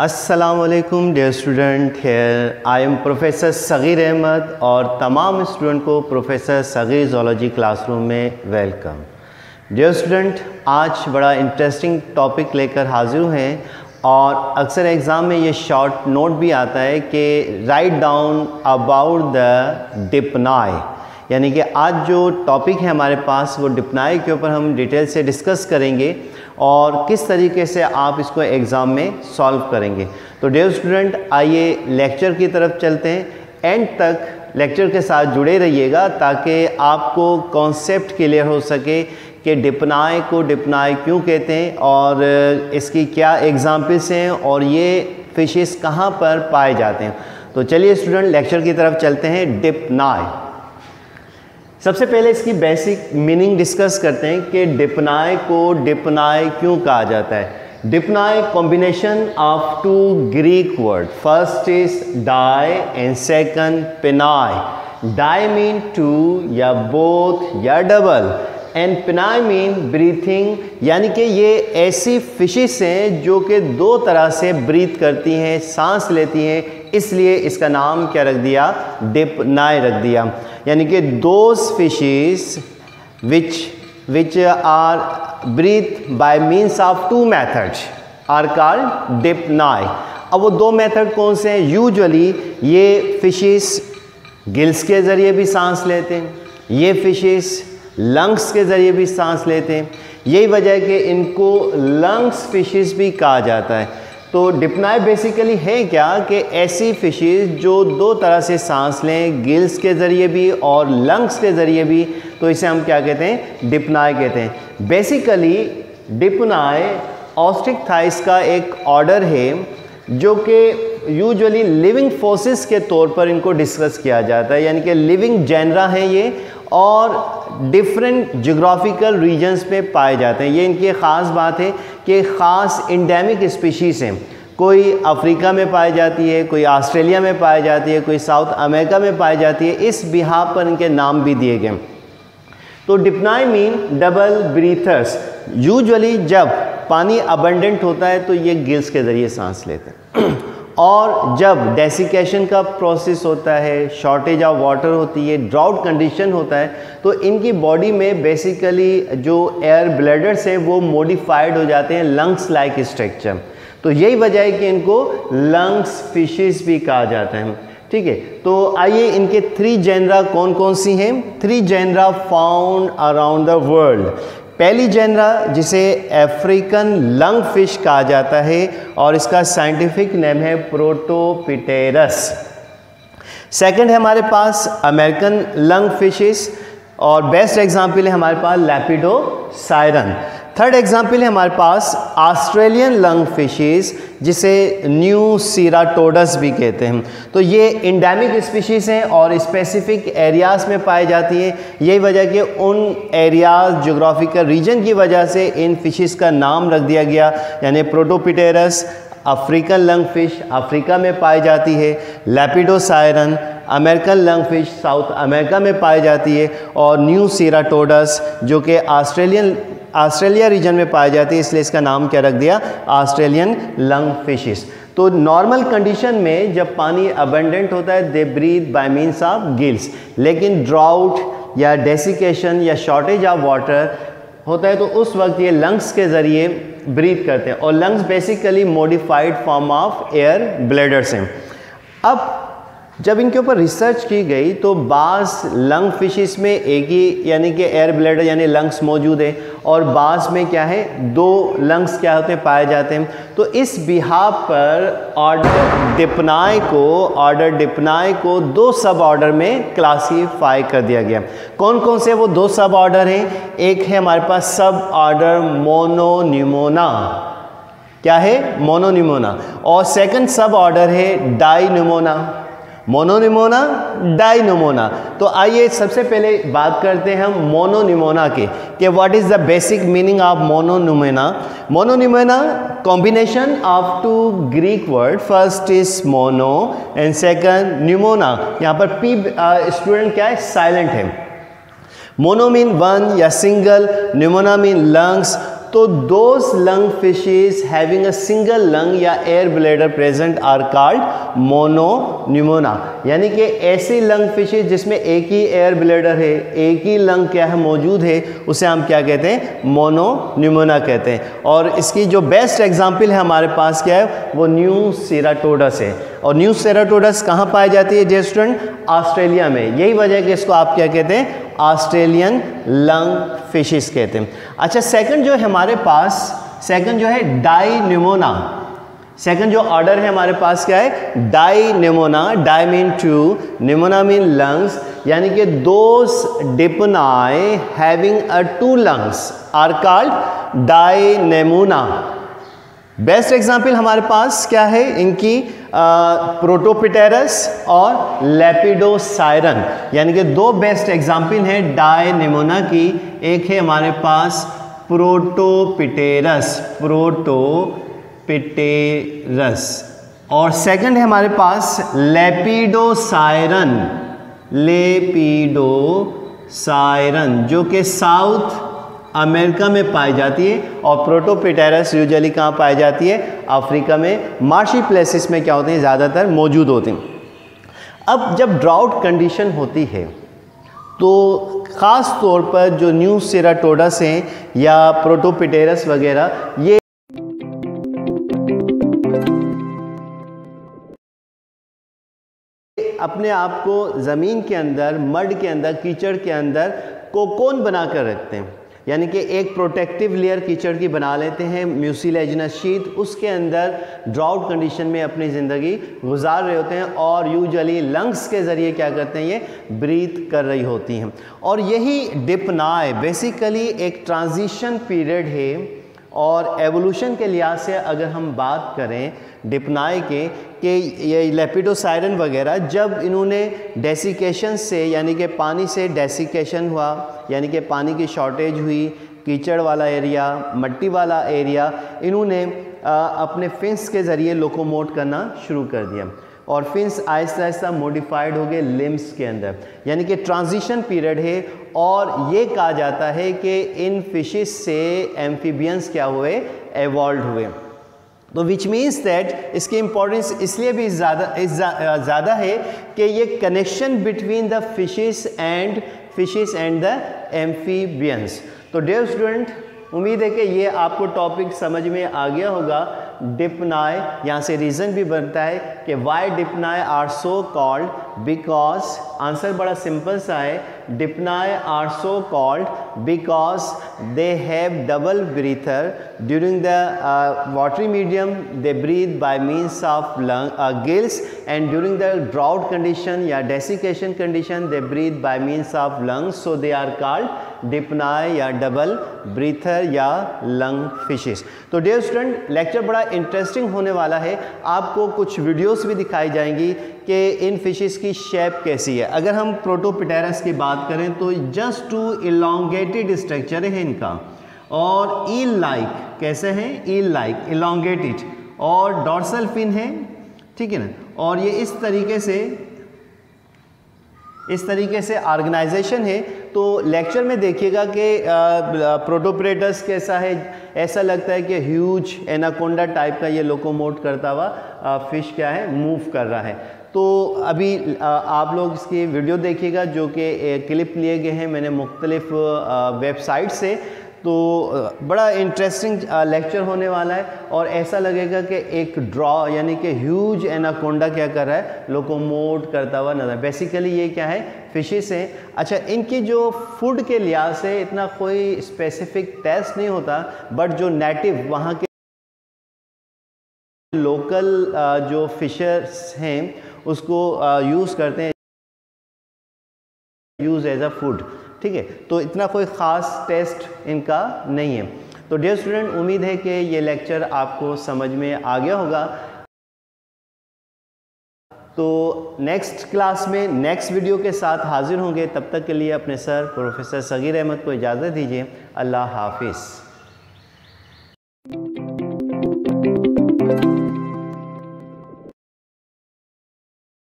असलकुम dear student here I am professor Sagheer Ahmad और तमाम स्टूडेंट को प्रोफेसर सग़ीर जोलॉजी क्लासरूम में वेलकम डियर स्टूडेंट आज बड़ा इंटरेस्टिंग टॉपिक लेकर हाजिर हैं और अक्सर एग्ज़ाम में ये शॉर्ट नोट भी आता है कि write down about the Dipnoi यानी कि आज जो टॉपिक है हमारे पास वो डिपनाई के ऊपर हम डिटेल से डिस्कस करेंगे और किस तरीके से आप इसको एग्ज़ाम में सॉल्व करेंगे। तो डेयर स्टूडेंट आइए लेक्चर की तरफ़ चलते हैं। एंड तक लेक्चर के साथ जुड़े रहिएगा ताकि आपको कॉन्सेप्ट क्लियर हो सके कि डिपनाए को डिपनाए क्यों कहते हैं और इसकी क्या एग्ज़ाम्पल्स हैं और ये फिशेस कहाँ पर पाए जाते हैं। तो चलिए स्टूडेंट लेक्चर की तरफ़ चलते हैं। डिपनाए। सबसे पहले इसकी बेसिक मीनिंग डिस्कस करते हैं कि डिपनाय को डिपनाय क्यों कहा जाता है? Dipnoi combination of two Greek word first is di and second pnoi di mean two या बोथ या double and pnoi mean breathing यानी कि ये ऐसी फिशेस हैं जो कि दो तरह से ब्रीथ करती हैं, सांस लेती हैं इसलिए इसका नाम क्या रख दिया? डिप नाय रख दिया। यानी कि those fishes which which are breathe by means of two methods are called Dipnoi अब वो दो मेथड कौन से हैं? यूजुअली ये फिशेस गिल्स के ज़रिए भी सांस लेते हैं। ये फिशेस लंग्स के ज़रिए भी सांस लेते हैं। यही वजह है कि इनको लंग्स फिशेस भी कहा जाता है। तो डिपनाई बेसिकली है क्या कि ऐसी फिशेस जो दो तरह से सांस लें गिल्स के ज़रिए भी और लंग्स के ज़रिए भी तो इसे हम क्या कहते हैं? डिपनाई कहते हैं। बेसिकली डिपनाई ऑस्टिक थाइस का एक ऑर्डर है, जो कि यूजुअली लिविंग फोर्सेस के तौर पर इनको डिस्कस किया जाता है। यानी कि लिविंग जनरा है ये और डिफरेंट जोग्राफिकल रीजन्स में पाए जाते हैं। ये इनकी ख़ास बात है कि ख़ास इंडेमिक स्पीशीज़ हैं। कोई अफ्रीका में पाई जाती है, कोई ऑस्ट्रेलिया में पाई जाती है, कोई साउथ अमेरिका में पाई जाती है, इस बिहार पर इनके नाम भी दिए गए। तो Dipnoi mean double breathers, usually जब पानी अबंडेंट होता है तो ये गिल्स के ज़रिए सांस लेते हैं। और जब डेसिकेशन का प्रोसेस होता है शॉर्टेज ऑफ़ वाटर होती है ड्राउट कंडीशन होता है तो इनकी बॉडी में बेसिकली जो एयर ब्लडर्स हैं, वो मॉडिफाइड हो जाते हैं लंग्स लाइक स्ट्रक्चर तो यही वजह है कि इनको लंग्स फिशेस भी कहा जाता है। ठीक है? तो आइए इनके थ्री जेनरा कौन कौन सी हैं? Three genera found around the world पहली जेनरा जिसे अफ्रीकन लंग फ़िश कहा जाता है और इसका साइंटिफिक नेम है प्रोटोपिटेरस सेकंड है हमारे पास अमेरिकन लंग फिशेस और बेस्ट एग्जांपल है हमारे पास लैपिडो सायरन थर्ड एग्ज़ाम्पल है हमारे पास ऑस्ट्रेलियन लंग फिशेस जिसे न्यू सीराटोडस भी कहते हैं। तो ये इंडेमिक स्पीशीज़ हैं और स्पेसिफिक एरियाज़ में पाई जाती हैं। यही वजह कि उन एरियाज़ जोग्राफिकल रीजन की वजह से इन फिशेस का नाम रख दिया गया। यानी Protopterus African lung fish Africa में पाई जाती है। Lepidosiren American lung fish South America में पाई जाती है। और न्यू सीराटोडस जो कि ऑस्ट्रेलियन ऑस्ट्रेलिया रीजन में पाई जाती है, इसलिए इसका नाम क्या रख दिया? ऑस्ट्रेलियन लंग फिशेस तो नॉर्मल कंडीशन में जब पानी अबेंडेंट होता है they breathe by means of gills लेकिन ड्राउट या डेसिकेशन या शॉर्टेज ऑफ़ वाटर होता है तो उस वक्त ये लंग्स के ज़रिए ब्रीथ करते हैं। और lungs basically modified form of air bladders हैं अब जब इनके ऊपर रिसर्च की गई तो बास लंग फिशेस में एक ही, यानी कि एयर ब्लेडर यानी लंग्स मौजूद है। और बास में क्या है? दो लंग्स क्या होते हैं? पाए जाते हैं। तो इस बिहा पर ऑर्डर डिपनाए को ऑर्डर डिपनाए को दो सब ऑर्डर में क्लासीफाई कर दिया गया। कौन कौन से वो दो सब ऑर्डर हैं? एक है हमारे पास सब ऑर्डर मोनोनिमोना क्या है? मोनोनिमोना और सेकंड सब ऑर्डर है डाइनिमोना मोनोनिमोना डाइनोमोना तो आइए सबसे पहले बात करते हैं हम मोनोनिमोना के, कि what is the basic meaning of मोनोनिमोना मोनोनिमोना combination of two Greek word first is mono and second न्यूमोना यहाँ पर पी स्टूडेंट क्या है? साइलेंट है। मोनो मीन वन या सिंगल न्यूमोना मीन लंग्स तो those lung fishes having a single lung या air bladder present are called मोनोन्यूमोना यानी कि ऐसी लंग फिशेज जिसमें एक ही एयर ब्लेडर है, एक ही लंग क्या है, मौजूद है, उसे हम क्या कहते हैं? मोनोन्यूमोना कहते हैं। और इसकी जो बेस्ट एग्ज़ाम्पल है हमारे पास क्या है? वो न्यू सीराटोडस है। और न्यू सेराटोडस कहाँ पाई जाती है जे स्टूडेंट ऑस्ट्रेलिया में। यही वजह है कि इसको आप क्या कहते हैं? ऑस्ट्रेलियन लंग फिशिस कहते हैं। अच्छा सेकंड जो है हमारे पास सेकंड जो है डाई न्यूमोना सेकंड जो ऑर्डर है हमारे पास क्या है? Dipneumona di mean two pneumona mean lungs यानी कि those Dipnoi having a two lungs are called Dipneumona best example हमारे पास क्या है? इनकी प्रोटोपिटेरस और लेपिडोसायरन यानी कि दो बेस्ट एग्ज़ाम्पल हैं डायनिमोना की। एक है हमारे पास प्रोटोपिटेरस प्रोटोपिटेरस और सेकंड है हमारे पास लेपिडोसायरन लेपिडोसायरन जो कि साउथ अमेरिका में पाई जाती है और प्रोटोपिटेरस यूजली कहाँ पाई जाती है? अफ्रीका में। मार्शी प्लेसेस में क्या होते हैं? ज़्यादातर मौजूद होते हैं। अब जब ड्राउट कंडीशन होती है तो ख़ास तौर पर जो न्यू सेराटोडस हैं या प्रोटोपिटेरस वगैरह, ये अपने आप को ज़मीन के अंदर, मड के अंदर, कीचड़ के अंदर कोकोन बना कर रखते हैं। यानी कि एक प्रोटेक्टिव लेयर कीचड़ की बना लेते हैं म्यूसिलेजनस शीत उसके अंदर ड्राउट कंडीशन में अपनी ज़िंदगी गुजार रहे होते हैं और यूजली लंग्स के ज़रिए क्या करते हैं, ये ब्रीथ कर रही होती हैं। और यही डिपनाए बेसिकली एक ट्रांजिशन पीरियड है। और एवोल्यूशन के लिहाज से अगर हम बात करें डिपनाए के, कि ये लेपिडोसायरन वगैरह, जब इन्होंने डेसिकेशन से, यानी कि पानी से डेसिकेशन हुआ, यानी कि पानी की शॉर्टेज हुई, कीचड़ वाला एरिया मट्टी वाला एरिया इन्होंने अपने फिंस के ज़रिए लोकोमोट करना शुरू कर दिया। और फिंस आहिस्ता आहिस्ता मोडिफाइड हो गए लिम्स के अंदर। यानी कि ट्रांजिशन पीरियड है और ये कहा जाता है कि इन फिशेस से एम्फीबियंस क्या हुए? एवॉल्व हुए। तो विच मीन्स दैट इसकी इम्पोर्टेंस इसलिए भी ज़्यादा ज़्यादा है कि ये connection between the fishes and fishes and the amphibians तो डेयर स्टूडेंट उम्मीद है कि ये आपको टॉपिक समझ में आ गया होगा। डिपनाय यहाँ से रीज़न भी बनता है कि why Dipnoi are so called because answer बड़ा सिंपल सा है Dipnoi are so called because they have double breather during the watery medium they breathe by means of lung gills and during the drought condition या desiccation condition they breathe by means of lungs so they are called Dipnoi या double breather या lung fishes तो dear student lecture बड़ा interesting होने वाला है। आपको कुछ वीडियोस भी दिखाई जाएँगी कि इन फिशेस की शेप कैसी है। अगर हम प्रोटोपिटेरस की बात करें तो जस्ट टू इलांगेटेड स्ट्रक्चर है इनका। और ईल लाइक कैसे हैं? ईल लाइक इलांगेटेड और डॉर्सल फिन है, ठीक है ना? और ये इस तरीके से इस तरीके से ऑर्गेनाइजेशन है। तो लेक्चर में देखिएगा कि प्रोटोप्रेटस कैसा है। ऐसा लगता है कि ह्यूज एनाकोंडा टाइप का ये लोकोमोट करता हुआ फ़िश क्या है, मूव कर रहा है। तो अभी आप लोग इसकी वीडियो देखिएगा जो कि क्लिप लिए गए हैं। मैंने मुख्तलिफ़ वेबसाइट से। तो बड़ा इंटरेस्टिंग लेक्चर होने वाला है और ऐसा लगेगा कि एक ड्रॉ यानी कि ह्यूज एनाकोंडा क्या कर रहा है? लोकोमोट करता हुआ नज़र बेसिकली ये क्या है? फिशेस हैं। अच्छा इनकी जो फ़ूड के लिहाज से इतना कोई स्पेसिफिक टेस्ट नहीं होता बट जो नेटिव वहाँ के लोकल जो फिशर्स हैं, उसको यूज़ करते हैं यूज़ एज अ फ़ूड ठीक है? तो इतना कोई ख़ास टेस्ट इनका नहीं है। तो डियर स्टूडेंट उम्मीद है कि ये लेक्चर आपको समझ में आ गया होगा। तो नेक्स्ट क्लास में नेक्स्ट वीडियो के साथ हाजिर होंगे। तब तक के लिए अपने सर प्रोफेसर सगीर अहमद को इजाज़त दीजिए। अल्लाह हाफिज़।